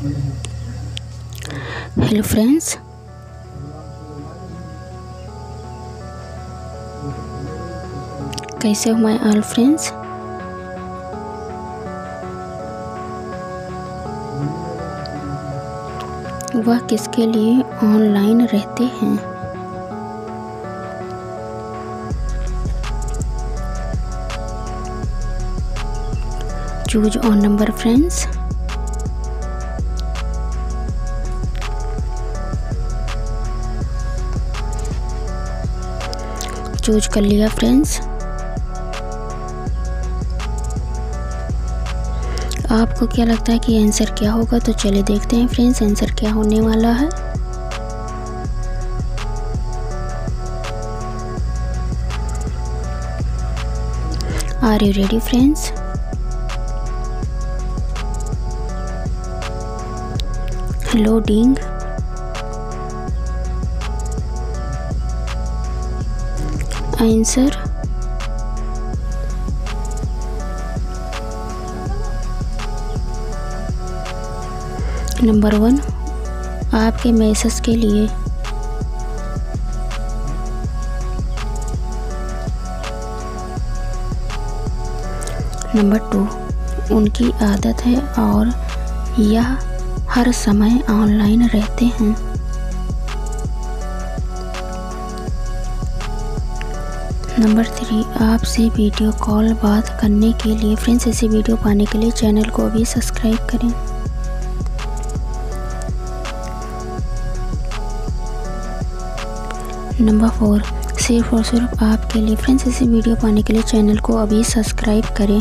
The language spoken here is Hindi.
हेलो फ्रेंड्स कैसे हो माय ऑल फ्रेंड्स वह किसके लिए ऑनलाइन रहते हैं? Choose on number friends choose कर लिया फ्रेंड्स आपको क्या लगता है कि आंसर क्या होगा? तो चलिए देखते हैं फ्रेंड्स आंसर क्या होने वाला है? Are you ready friends loading answer? Number one, आपके मैसेज के लिए। नंबर टू, उनकी आदत है और यह हर समय ऑनलाइन रहते हैं। नंबर थ्री, आपसे वीडियो कॉल बात करने के लिए फ्रेंड्स, ऐसे वीडियो पाने के लिए चैनल को अभी सब्सक्राइब करें। नंबर फोर, सिर्फ़ और सिर्फ़ आपके लिए फ्रेंड्स, ऐसी वीडियो पाने के लिए चैनल को अभी सब्सक्राइब करें।